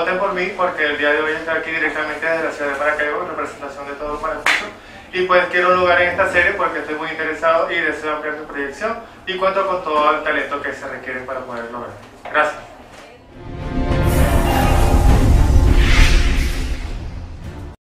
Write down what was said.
Voten por mí porque el día de hoy estoy aquí directamente desde la ciudad de Maracaibo, representación de todo Maracucho. Y pues quiero un lugar en esta serie porque estoy muy interesado y deseo ampliar mi proyección y cuento con todo el talento que se requiere para poder lograrlo. Gracias.